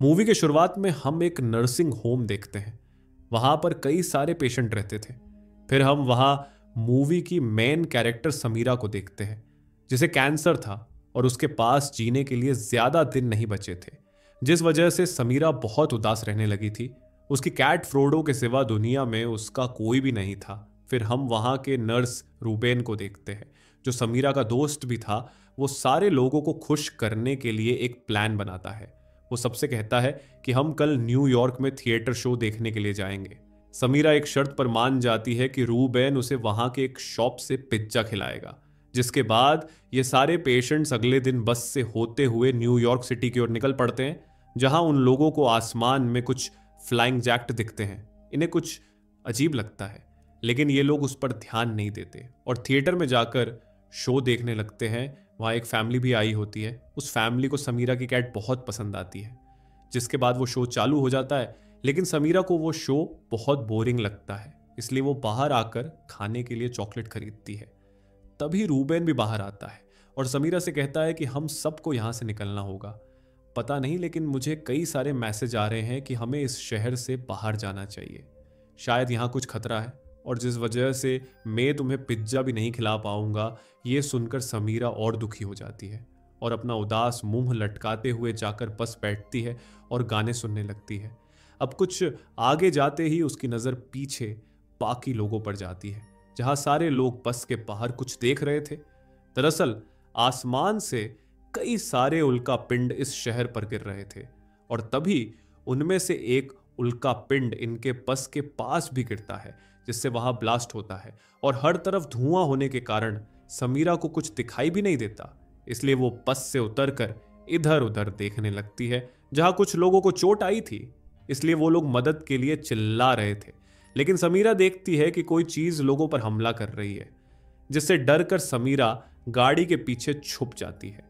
Movie के शुरुआत में हम एक नर्सिंग होम देखते हैं। वहाँ पर कई सारे पेशेंट रहते थे। फिर हम वहाँ मूवी की मेन कैरेक्टर समीरा को देखते हैं, जिसे कैंसर था और उसके पास जीने के लिए ज़्यादा दिन नहीं बचे थे। जिस वजह से समीरा बहुत उदास रहने लगी थी, उसकी कैट फ्रोडो के सिवा दुनिया में उसका कोई भी नहीं था। फिर हम वहाँ के नर्स रूबेन को देखते हैं, जो समीरा का दोस्त भी था। वो सारे लोगों को खुश करने के लिए एक प्लान बनाता है। वो सबसे कहता है कि हम कल न्यूयॉर्क में थिएटर शो देखने के लिए जाएँगे। समीरा एक शर्त पर मान जाती है कि रूबेन उसे वहाँ के एक शॉप से पिज्जा खिलाएगा, जिसके बाद ये सारे पेशेंट्स अगले दिन बस से होते हुए न्यूयॉर्क सिटी की ओर निकल पड़ते हैं, जहाँ उन लोगों को आसमान में कुछ फ्लाइंग जैक्ट दिखते हैं। इन्हें कुछ अजीब लगता है, लेकिन ये लोग उस पर ध्यान नहीं देते और थिएटर में जाकर शो देखने लगते हैं वहाँ एक फैमिली भी आई होती है। उस फैमिली को समीरा की कैट बहुत पसंद आती है। जिसके बाद वो शो चालू हो जाता है, लेकिन समीरा को वो शो बहुत बोरिंग लगता है। इसलिए वो बाहर आकर खाने के लिए चॉकलेट खरीदती है। तभी रूबेन भी बाहर आता है और समीरा से कहता है कि हम सबको यहाँ से निकलना होगा। पता नहीं, लेकिन मुझे कई सारे मैसेज आ रहे हैं कि हमें इस शहर से बाहर जाना चाहिए। शायद यहाँ कुछ खतरा है। और जिस वजह से मैं तुम्हें पिज़्ज़ा भी नहीं खिला पाऊँगा, ये सुनकर समीरा और दुखी हो जाती है और अपना उदास मुँह लटकाते हुए जाकर बस बैठती है और गाने सुनने लगती है। अब कुछ आगे जाते ही उसकी नज़र पीछे बाकी लोगों पर जाती है, जहाँ सारे लोग बस के बाहर कुछ देख रहे थे। दरअसल, आसमान से कई सारे उल्का पिंड इस शहर पर गिर रहे थे और तभी उनमें से एक उल्का पिंड इनके बस के पास भी गिरता है जिससे वहाँ ब्लास्ट होता है और हर तरफ़ धुआँ होने के कारण समीरा को कुछ दिखाई भी नहीं देता। इसलिए वो बस से उतरकर इधर उधर देखने लगती है, जहाँ कुछ लोगों को चोट आई थी। इसलिए वो लोग मदद के लिए चिल्ला रहे थे। लेकिन समीरा देखती है कि कोई चीज़ लोगों पर हमला कर रही है, जिससे डर कर समीरा गाड़ी के पीछे छुप जाती है।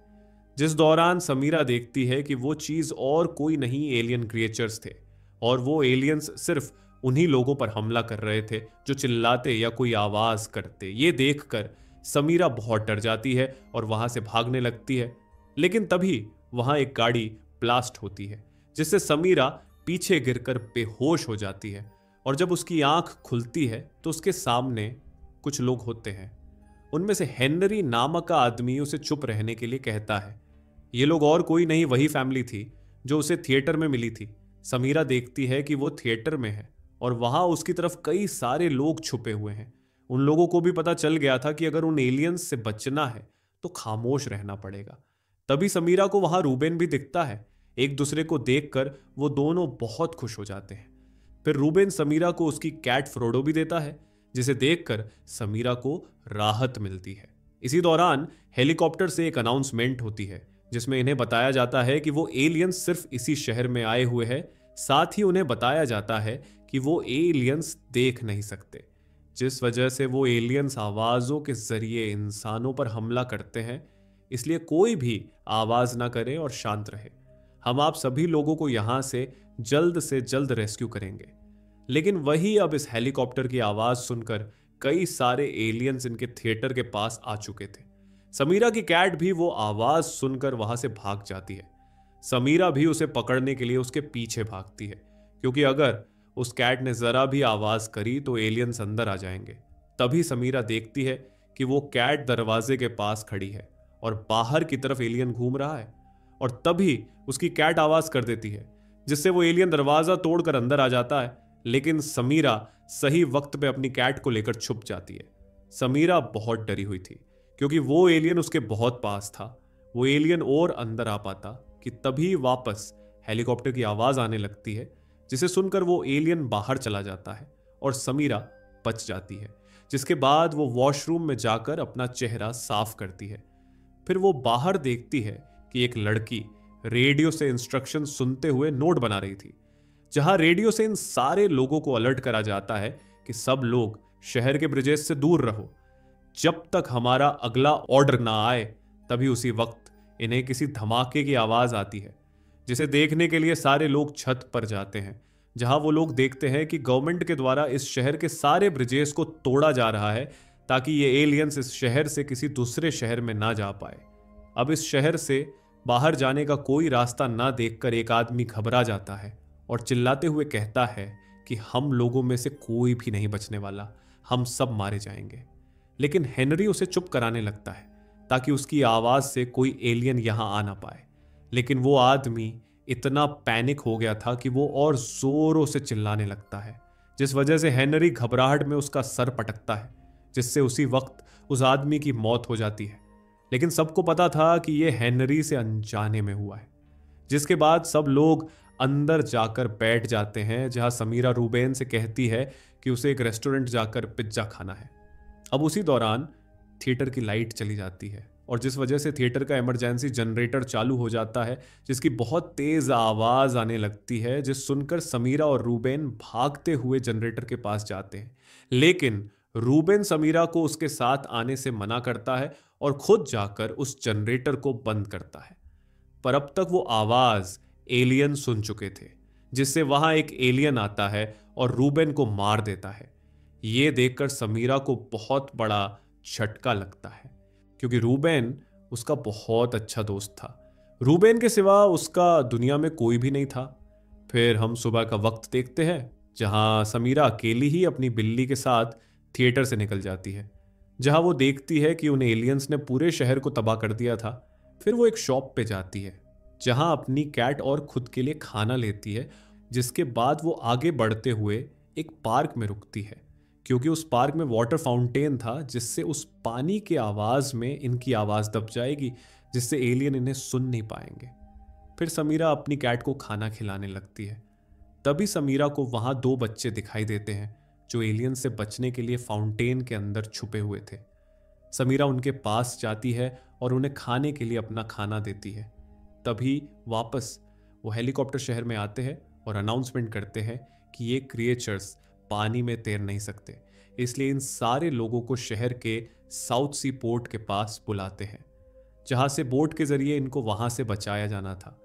जिस दौरान समीरा देखती है कि वो चीज़ और कोई नहीं, एलियन क्रिएचर्स थे। और वो एलियंस सिर्फ़ उन्हीं लोगों पर हमला कर रहे थे जो चिल्लाते या कोई आवाज़ करते। ये देखकर समीरा बहुत डर जाती है और वहाँ से भागने लगती है। लेकिन तभी वहाँ एक गाड़ी ब्लास्ट होती है, जिससे समीरा पीछे गिरकर बेहोश हो जाती है और जब उसकी आँख खुलती है तो उसके सामने कुछ लोग होते हैं। उनमें से हेनरी नामक का आदमी उसे चुप रहने के लिए कहता है। ये लोग और कोई नहीं, वही फैमिली थी जो उसे थिएटर में मिली थी। समीरा देखती है कि वो थिएटर में है। और वहाँ उसकी तरफ़ कई सारे लोग छुपे हुए हैं। उन लोगों को भी पता चल गया था कि अगर उन एलियंस से बचना है तो खामोश रहना पड़ेगा। तभी समीरा को वहाँ रूबेन भी दिखता है। एक दूसरे को देखकर वो दोनों बहुत खुश हो जाते हैं। फिर रूबेन समीरा को उसकी कैट फ्रोडो भी देता है, जिसे देखकर समीरा को राहत मिलती है। इसी दौरान हेलीकॉप्टर से एक अनाउंसमेंट होती है, जिसमें इन्हें बताया जाता है कि वो एलियंस सिर्फ़ इसी शहर में आए हुए हैं साथ ही उन्हें बताया जाता है कि वो एलियंस देख नहीं सकते, जिस वजह से वो एलियंस आवाज़ों के ज़रिए इंसानों पर हमला करते हैं। इसलिए कोई भी आवाज़ ना करे और शांत रहे। हम आप सभी लोगों को यहाँ से जल्द से जल्द रेस्क्यू करेंगे। लेकिन वही अब इस हेलीकॉप्टर की आवाज़ सुनकर कई सारे एलियंस इनके थिएटर के पास आ चुके थे। समीरा की कैट भी वो आवाज़ सुनकर वहाँ से भाग जाती है। समीरा भी उसे पकड़ने के लिए उसके पीछे भागती है, क्योंकि अगर उस कैट ने जरा भी आवाज़ करी तो एलियंस अंदर आ जाएँगे। तभी समीरा देखती है कि वो कैट दरवाजे के पास खड़ी है और बाहर की तरफ़ एलियन घूम रहा है और तभी उसकी कैट आवाज़ कर देती है, जिससे वो एलियन दरवाज़ा तोड़कर अंदर आ जाता है, लेकिन समीरा सही वक्त पे अपनी कैट को लेकर छुप जाती है। समीरा बहुत डरी हुई थी, क्योंकि वो एलियन उसके बहुत पास था, वो एलियन और अंदर आ पाता। कि तभी वापस हेलीकॉप्टर की आवाज़ आने लगती है, जिसे सुनकर वो एलियन बाहर चला जाता है और समीरा बच जाती है, जिसके बाद वो वॉशरूम में जाकर अपना चेहरा साफ़ करती है। फिर वो बाहर देखती है कि एक लड़की रेडियो से इंस्ट्रक्शन सुनते हुए नोट बना रही थी, जहाँ रेडियो से इन सारे लोगों को अलर्ट करा जाता है कि सब लोग शहर के ब्रिजेस से दूर रहो। जब तक हमारा अगला ऑर्डर ना आए, तभी उसी वक्त इन्हें किसी धमाके की आवाज़ आती है, जिसे देखने के लिए सारे लोग छत पर जाते हैं, जहाँ वो लोग देखते हैं कि गवर्नमेंट के द्वारा इस शहर के सारे ब्रिजेस को तोड़ा जा रहा है, ताकि ये एलियंस इस शहर से किसी दूसरे शहर में ना जा पाए। अब इस शहर से बाहर जाने का कोई रास्ता ना देखकर एक आदमी घबरा जाता है और चिल्लाते हुए कहता है कि हम लोगों में से कोई भी नहीं बचने वाला, हम सब मारे जाएँगे। लेकिन हेनरी उसे चुप कराने लगता है। ताकि उसकी आवाज़ से कोई एलियन यहाँ आ ना पाए। लेकिन वो आदमी इतना पैनिक हो गया था कि वो और जोरों से चिल्लाने लगता है, जिस वजह से हेनरी घबराहट में उसका सर पटकता है, जिससे उसी वक्त उस आदमी की मौत हो जाती है। लेकिन सबको पता था कि यह हेनरी से अनजाने में हुआ है, जिसके बाद सब लोग अंदर जाकर बैठ जाते हैं, जहाँ समीरा रूबेन से कहती है कि उसे एक रेस्टोरेंट जाकर पिज्जा खाना है। अब उसी दौरान थिएटर की लाइट चली जाती है और जिस वजह से थिएटर का इमरजेंसी जनरेटर चालू हो जाता है, जिसकी बहुत तेज आवाज़ आने लगती है, जिस सुनकर समीरा और रूबेन भागते हुए जनरेटर के पास जाते हैं। लेकिन रूबेन समीरा को उसके साथ आने से मना करता है और खुद जाकर उस जनरेटर को बंद करता है। पर अब तक वो आवाज़ एलियन सुन चुके थे, जिससे वहाँ एक एलियन आता है और रूबेन को मार देता है। ये देखकर समीरा को बहुत बड़ा झटका लगता है, क्योंकि रूबेन उसका बहुत अच्छा दोस्त था। रूबेन के सिवा उसका दुनिया में कोई भी नहीं था। फिर हम सुबह का वक्त देखते हैं, जहाँ समीरा अकेली ही अपनी बिल्ली के साथ थिएटर से निकल जाती है, जहाँ वो देखती है कि उन एलियंस ने पूरे शहर को तबाह कर दिया था। फिर वो एक शॉप पे जाती है, जहाँ अपनी कैट और खुद के लिए खाना लेती है, जिसके बाद वो आगे बढ़ते हुए एक पार्क में रुकती है। क्योंकि उस पार्क में वाटर फाउंटेन था, जिससे उस पानी के आवाज़ में इनकी आवाज़ दब जाएगी, जिससे एलियन इन्हें सुन नहीं पाएँगे। फिर समीरा अपनी कैट को खाना खिलाने लगती है। तभी समीरा को वहाँ दो बच्चे दिखाई देते हैं, जो एलियन से बचने के लिए फाउंटेन के अंदर छुपे हुए थे। समीरा उनके पास जाती है और उन्हें खाने के लिए अपना खाना देती है। तभी वापस वो हेलीकॉप्टर शहर में आते हैं और अनाउंसमेंट करते हैं कि ये क्रिएचर्स पानी में तैर नहीं सकते। इसलिए इन सारे लोगों को शहर के साउथ सी पोर्ट के पास बुलाते हैं, जहाँ से बोट के ज़रिए इनको वहाँ से बचाया जाना था।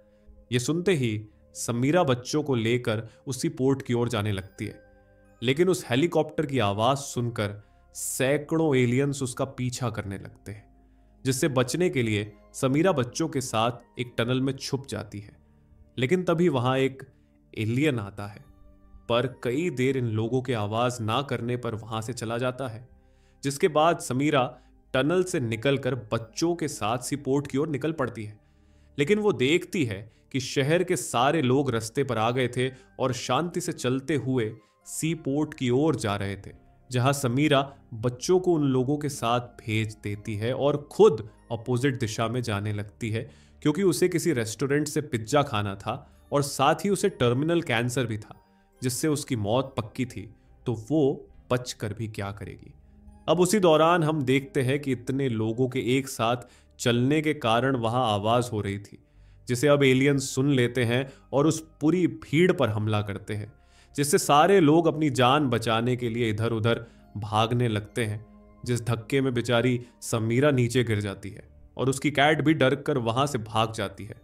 ये सुनते ही समीरा बच्चों को लेकर उसी पोर्ट की ओर जाने लगती है। लेकिन उस हेलीकॉप्टर की आवाज़ सुनकर सैकड़ों एलियंस उसका पीछा करने लगते हैं, जिससे बचने के लिए समीरा बच्चों के साथ एक टनल में छुप जाती है। लेकिन तभी वहाँ एक एलियन आता है। पर कई देर इन लोगों के आवाज़ ना करने पर वहाँ से चला जाता है, जिसके बाद समीरा टनल से निकलकर बच्चों के साथ सी पोर्ट की ओर निकल पड़ती है। लेकिन वो देखती है कि शहर के सारे लोग रस्ते पर आ गए थे और शांति से चलते हुए सी पोर्ट की ओर जा रहे थे, जहाँ समीरा बच्चों को उन लोगों के साथ भेज देती है और खुद अपोजिट दिशा में जाने लगती है, क्योंकि उसे किसी रेस्टोरेंट से पिज्जा खाना था और साथ ही उसे टर्मिनल कैंसर भी था। जिससे उसकी मौत पक्की थी तो वो बच कर भी क्या करेगी? अब उसी दौरान हम देखते हैं कि इतने लोगों के एक साथ चलने के कारण वहाँ आवाज़ हो रही थी, जिसे अब एलियन सुन लेते हैं और उस पूरी भीड़ पर हमला करते हैं, जिससे सारे लोग अपनी जान बचाने के लिए इधर उधर भागने लगते हैं, जिस धक्के में बेचारी समीरा नीचे गिर जाती है और उसकी कैट भी डर कर वहाँ से भाग जाती है।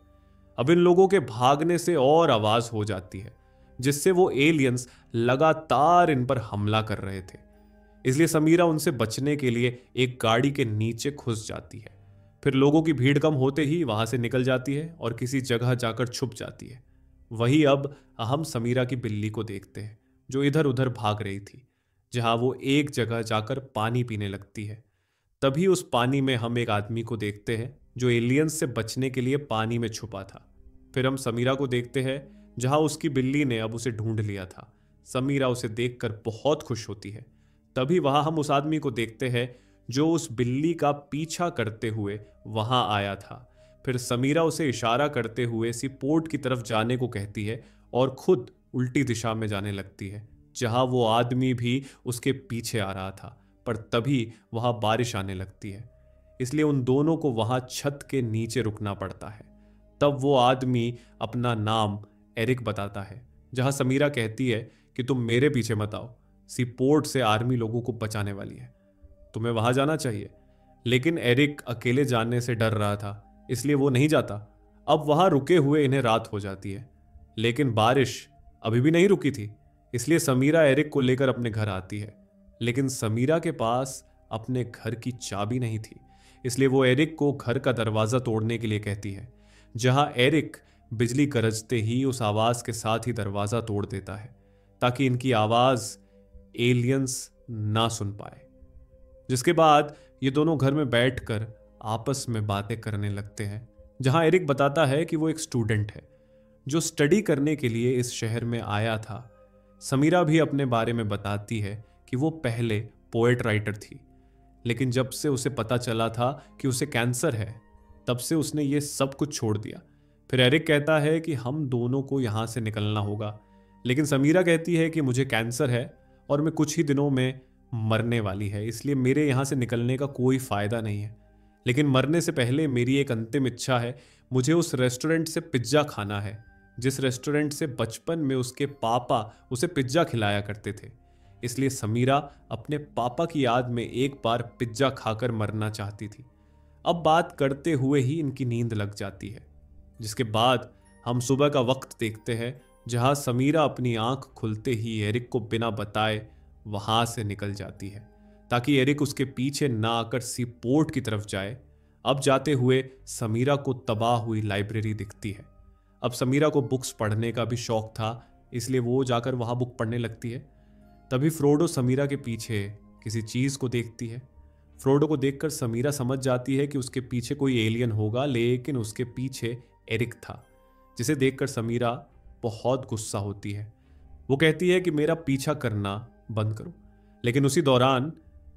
अब इन लोगों के भागने से और आवाज़ हो जाती है। जिससे वो एलियंस लगातार इन पर हमला कर रहे थे। इसलिए समीरा उनसे बचने के लिए एक गाड़ी के नीचे घुस जाती है। फिर लोगों की भीड़ कम होते ही वहाँ से निकल जाती है और किसी जगह जाकर छुप जाती है। वही अब हम समीरा की बिल्ली को देखते हैं, जो इधर उधर भाग रही थी, जहाँ वो एक जगह जाकर पानी पीने लगती है। तभी उस पानी में हम एक आदमी को देखते हैं, जो एलियंस से बचने के लिए पानी में छुपा था। फिर हम समीरा को देखते हैं जहाँ उसकी बिल्ली ने अब उसे ढूंढ लिया था। समीरा उसे देखकर बहुत खुश होती है। तभी वहाँ हम उस आदमी को देखते हैं, जो उस बिल्ली का पीछा करते हुए वहाँ आया था। फिर समीरा उसे इशारा करते हुए सी पोर्ट की तरफ़ जाने को कहती है और खुद उल्टी दिशा में जाने लगती है, जहाँ वो आदमी भी उसके पीछे आ रहा था, पर तभी वहाँ बारिश आने लगती है। इसलिए उन दोनों को वहाँ छत के नीचे रुकना पड़ता है। तब वो आदमी अपना नाम एरिक बताता है, जहाँ समीरा कहती है कि तुम मेरे पीछे मत आओ। सी पोर्ट से आर्मी लोगों को बचाने वाली है। तुम्हें वहाँ जाना चाहिए। लेकिन एरिक अकेले जाने से डर रहा था, इसलिए वो नहीं जाता। अब वहाँ रुके हुए इन्हें रात हो जाती है। लेकिन बारिश अभी भी नहीं रुकी थी, इसलिए समीरा एरिक को लेकर अपने घर आती है। लेकिन समीरा के पास अपने घर की चाबी नहीं थी, इसलिए वो एरिक को घर का दरवाज़ा तोड़ने के लिए कहती है, जहाँ एरिक बिजली गरजते ही उस आवाज़ के साथ ही दरवाज़ा तोड़ देता है, ताकि इनकी आवाज़ एलियंस ना सुन पाए। जिसके बाद ये दोनों घर में बैठकर आपस में बातें करने लगते हैं, जहाँ एरिक बताता है कि वो एक स्टूडेंट है, जो स्टडी करने के लिए इस शहर में आया था। समीरा भी अपने बारे में बताती है कि वो पहले पोएट राइटर थी, लेकिन जब से उसे पता चला था कि उसे कैंसर है, तब से उसने ये सब कुछ छोड़ दिया। फिर एरिक कहता है कि हम दोनों को यहाँ से निकलना होगा। लेकिन समीरा कहती है कि मुझे कैंसर है और मैं कुछ ही दिनों में मरने वाली है, इसलिए मेरे यहाँ से निकलने का कोई फ़ायदा नहीं है। लेकिन मरने से पहले मेरी एक अंतिम इच्छा है, मुझे उस रेस्टोरेंट से पिज़्ज़ा खाना है, जिस रेस्टोरेंट से बचपन में उसके पापा उसे पिज़्ज़ा खिलाया करते थे। इसलिए समीरा अपने पापा की याद में एक बार पिज़्ज़ा खाकर मरना चाहती थी। अब बात करते हुए ही इनकी नींद लग जाती है। जिसके बाद हम सुबह का वक्त देखते हैं, जहाँ समीरा अपनी आँख खुलते ही एरिक को बिना बताए वहाँ से निकल जाती है, ताकि एरिक उसके पीछे ना आकर सी पोर्ट की तरफ़ जाए। अब जाते हुए समीरा को तबाह हुई लाइब्रेरी दिखती है। अब समीरा को बुक्स पढ़ने का भी शौक था, इसलिए वो जाकर वहाँ बुक पढ़ने लगती है। तभी फ्रोडो समीरा के पीछे किसी चीज़ को देखती है। फ्रोडो को देखकर समीरा समझ जाती है कि उसके पीछे कोई एलियन होगा, लेकिन उसके पीछे एरिक था, जिसे देखकर समीरा बहुत गुस्सा होती है। वो कहती है कि मेरा पीछा करना बंद करो, लेकिन उसी दौरान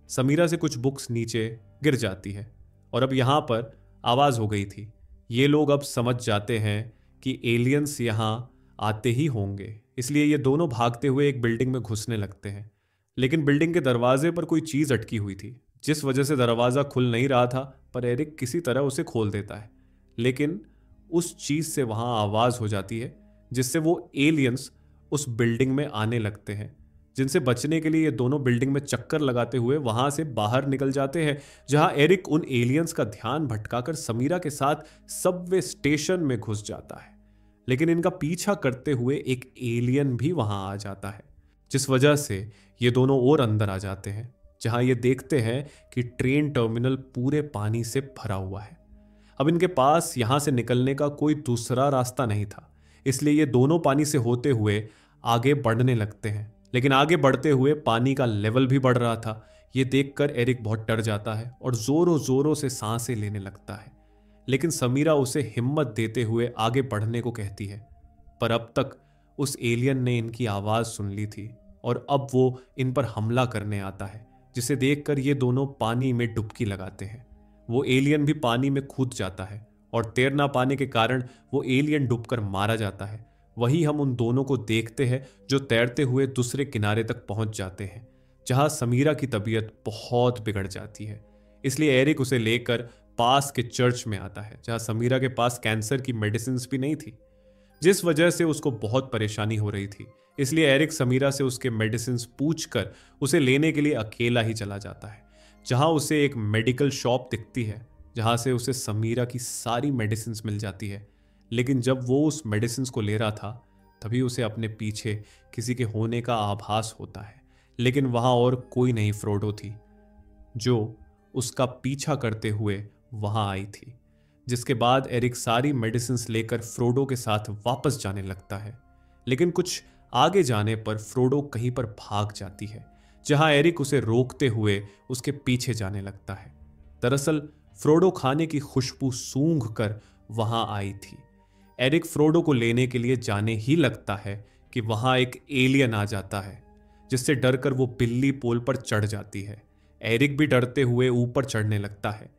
समीरा से कुछ बुक्स नीचे गिर जाती है और अब यहाँ पर आवाज़ हो गई थी। ये लोग अब समझ जाते हैं कि एलियंस यहाँ आते ही होंगे, इसलिए ये दोनों भागते हुए एक बिल्डिंग में घुसने लगते हैं। लेकिन बिल्डिंग के दरवाजे पर कोई चीज़ अटकी हुई थी, जिस वजह से दरवाज़ा खुल नहीं रहा था, पर एरिक किसी तरह उसे खोल देता है। लेकिन उस चीज़ से वहाँ आवाज़ हो जाती है, जिससे वो एलियंस उस बिल्डिंग में आने लगते हैं। जिनसे बचने के लिए ये दोनों बिल्डिंग में चक्कर लगाते हुए वहाँ से बाहर निकल जाते हैं, जहाँ एरिक उन एलियंस का ध्यान भटकाकर समीरा के साथ सबवे स्टेशन में घुस जाता है। लेकिन इनका पीछा करते हुए एक एलियन भी वहाँ आ जाता है, जिस वजह से ये दोनों और अंदर आ जाते हैं, जहाँ ये देखते हैं कि ट्रेन टर्मिनल पूरे पानी से भरा हुआ है। अब इनके पास यहाँ से निकलने का कोई दूसरा रास्ता नहीं था। इसलिए ये दोनों पानी से होते हुए आगे बढ़ने लगते हैं। लेकिन आगे बढ़ते हुए पानी का लेवल भी बढ़ रहा था। ये देखकर एरिक बहुत डर जाता है और जोरों जोरों से साँसें लेने लगता है। लेकिन समीरा उसे हिम्मत देते हुए आगे बढ़ने को कहती है। पर अब तक उस एलियन ने इनकी आवाज़ सुन ली थी और अब वो इन पर हमला करने आता है, जिसे देखकर ये दोनों पानी में डुबकी लगाते हैं। वो एलियन भी पानी में कूद जाता है और तैर ना पाने के कारण वो एलियन डूबकर मारा जाता है। वही हम उन दोनों को देखते हैं जो तैरते हुए दूसरे किनारे तक पहुँच जाते हैं, जहाँ समीरा की तबीयत बहुत बिगड़ जाती है। इसलिए एरिक उसे लेकर पास के चर्च में आता है, जहाँ समीरा के पास कैंसर की मेडिसिन भी नहीं थी। जिस वजह से उसको बहुत परेशानी हो रही थी, इसलिए एरिक समीरा से उसके मेडिसिन पूछ कर उसे लेने के लिए अकेला ही चला जाता है। जहाँ उसे एक मेडिकल शॉप दिखती है, जहाँ से उसे समीरा की सारी मेडिसिन मिल जाती है। लेकिन जब वो उस मेडिसिन को ले रहा था, तभी उसे अपने पीछे किसी के होने का आभास होता है। लेकिन वहाँ और कोई नहीं, फ्रोडो थी, जो उसका पीछा करते हुए वहाँ आई थी, जिसके बाद एरिक सारी मेडिसिन लेकर फ्रोडो के साथ वापस जाने लगता है। लेकिन कुछ आगे जाने पर फ्रोडो कहीं पर भाग जाती है। जहाँ एरिक उसे रोकते हुए उसके पीछे जाने लगता है। दरअसल, फ्रोडो खाने की खुशबू सूंघ कर वहाँ आई थी। एरिक फ्रोडो को लेने के लिए जाने ही लगता है कि वहाँ एक एलियन आ जाता है, जिससे डरकर वो बिल्ली पोल पर चढ़ जाती है। एरिक भी डरते हुए ऊपर चढ़ने लगता है,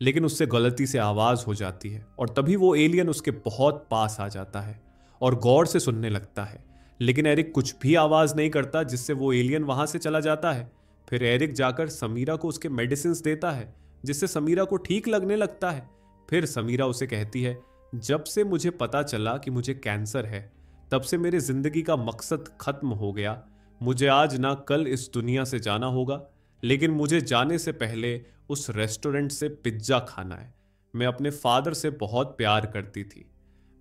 लेकिन उससे गलती से आवाज़ हो जाती है और तभी वो एलियन उसके बहुत पास आ जाता है और गौर से सुनने लगता है लेकिन एरिक कुछ भी आवाज़ नहीं करता जिससे वो एलियन वहाँ से चला जाता है। फिर एरिक जाकर समीरा को उसके मेडिसिन देता है, जिससे समीरा को ठीक लगने लगता है। फिर समीरा उसे कहती है, जब से मुझे पता चला कि मुझे कैंसर है, तब से मेरे ज़िंदगी का मकसद खत्म हो गया। मुझे आज ना कल इस दुनिया से जाना होगा, लेकिन मुझे जाने से पहले उस रेस्टोरेंट से पिज़्ज़ा खाना है। मैं अपने फादर से बहुत प्यार करती थी।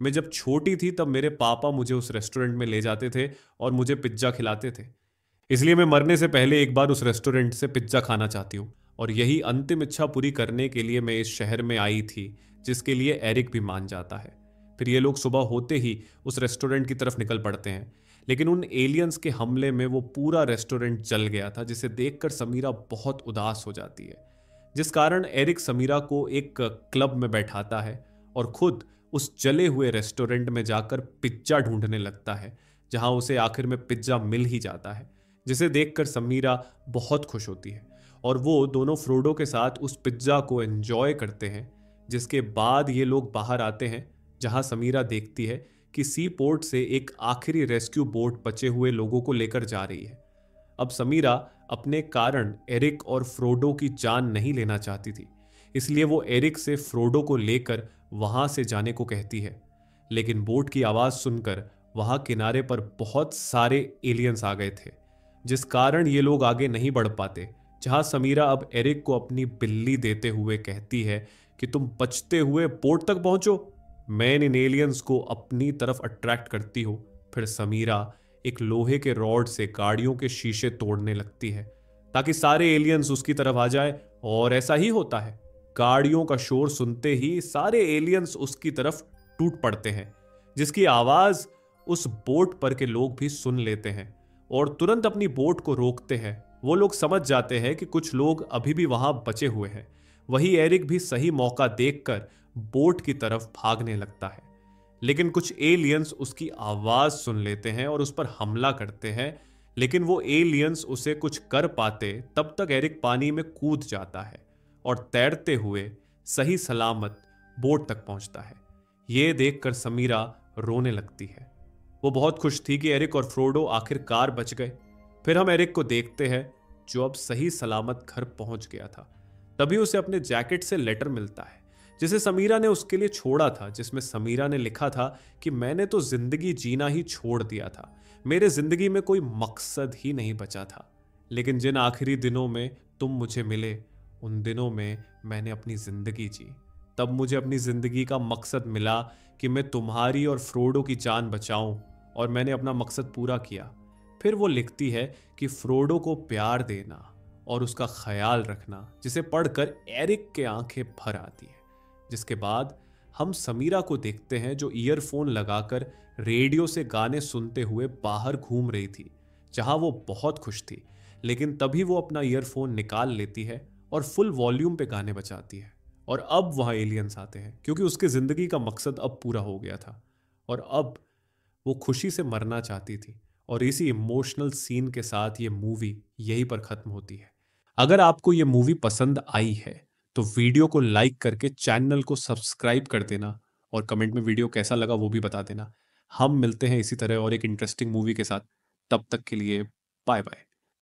मैं जब छोटी थी तब मेरे पापा मुझे उस रेस्टोरेंट में ले जाते थे और मुझे पिज़्ज़ा खिलाते थे। इसलिए मैं मरने से पहले एक बार उस रेस्टोरेंट से पिज़्ज़ा खाना चाहती हूँ और यही अंतिम इच्छा पूरी करने के लिए मैं इस शहर में आई थी, जिसके लिए एरिक भी मान जाता है। फिर ये लोग सुबह होते ही उस रेस्टोरेंट की तरफ़ निकल पड़ते हैं। लेकिन उन एलियंस के हमले में वो पूरा रेस्टोरेंट जल गया था, जिसे देखकर समीरा बहुत उदास हो जाती है, जिस कारण एरिक समीरा को एक क्लब में बैठाता है और खुद उस जले हुए रेस्टोरेंट में जाकर पिज्जा ढूँढने लगता है, जहाँ उसे आखिर में पिज्जा मिल ही जाता है, जिसे देखकर समीरा बहुत खुश होती है। और वो दोनों फ्रोडो के साथ उस पिज्जा को एंजॉय करते हैं, जिसके बाद ये लोग बाहर आते हैं, जहाँ समीरा देखती है कि सी पोर्ट से एक आखिरी रेस्क्यू बोट बचे हुए लोगों को लेकर जा रही है। अब समीरा अपने कारण एरिक और फ्रोडो की जान नहीं लेना चाहती थी, इसलिए वो एरिक से फ्रोडो को लेकर वहाँ से जाने को कहती है। लेकिन बोट की आवाज़ सुनकर वहाँ किनारे पर बहुत सारे एलियंस आ गए थे, जिस कारण ये लोग आगे नहीं बढ़ पाते, जहाँ समीरा अब एरिक को अपनी बिल्ली देते हुए कहती है कि तुम बचते हुए बोट तक पहुंचो। मैन इन एलियंस को अपनी तरफ़ अट्रैक्ट करती हो। फिर समीरा एक लोहे के रॉड से गाड़ियों के शीशे तोड़ने लगती है, ताकि सारे एलियंस उसकी तरफ़ आ जाए, और ऐसा ही होता है। गाड़ियों का शोर सुनते ही सारे एलियंस उसकी तरफ़ टूट पड़ते हैं, जिसकी आवाज़ उस बोट पर के लोग भी सुन लेते हैं और तुरंत अपनी बोट को रोकते हैं। वो लोग समझ जाते हैं कि कुछ लोग अभी भी वहाँ बचे हुए हैं। वही एरिक भी सही मौका देखकर बोट की तरफ़ भागने लगता है। लेकिन कुछ एलियंस उसकी आवाज़ सुन लेते हैं और उस पर हमला करते हैं। लेकिन वो एलियंस उसे कुछ कर पाते, तब तक एरिक पानी में कूद जाता है। और तैरते हुए सही सलामत बोट तक पहुँचता है। ये देखकर समीरा रोने लगती है। वो बहुत खुश थी कि एरिक और फ्रोडो आखिरकार बच गए। फिर हम एरिक को देखते हैं, जो अब सही सलामत घर पहुँच गया था। तभी उसे अपने जैकेट से लेटर मिलता है, जिसे समीरा ने उसके लिए छोड़ा था, जिसमें समीरा ने लिखा था कि मैंने तो ज़िंदगी जीना ही छोड़ दिया था। मेरे ज़िंदगी में कोई मकसद ही नहीं बचा था। लेकिन जिन आखिरी दिनों में तुम मुझे मिले उन दिनों में मैंने अपनी ज़िंदगी जी। तब मुझे अपनी ज़िंदगी का मकसद मिला कि मैं तुम्हारी और फ्रोडो की जान बचाऊं, और मैंने अपना मकसद पूरा किया। फिर वो लिखती है कि फ्रोडो को प्यार देना और उसका ख्याल रखना, जिसे पढ़कर एरिक के आँखें भर आती है। जिसके बाद हम समीरा को देखते हैं जो ईयरफोन लगाकर रेडियो से गाने सुनते हुए बाहर घूम रही थी, जहाँ वो बहुत खुश थी। लेकिन तभी वो अपना ईयरफोन निकाल लेती है और फुल वॉल्यूम पे गाने बचाती है। और अब वहाँ एलियंस आते हैं, क्योंकि उसके ज़िंदगी का मकसद अब पूरा हो गया था। और अब वो खुशी से मरना चाहती थी और इसी इमोशनल सीन के साथ ये मूवी यहीं पर खत्म होती है। अगर आपको ये मूवी पसंद आई है तो वीडियो को लाइक करके चैनल को सब्सक्राइब कर देना और कमेंट में वीडियो कैसा लगा वो भी बता देना। हम मिलते हैं इसी तरह और एक इंटरेस्टिंग मूवी के साथ। तब तक के लिए बाय बाय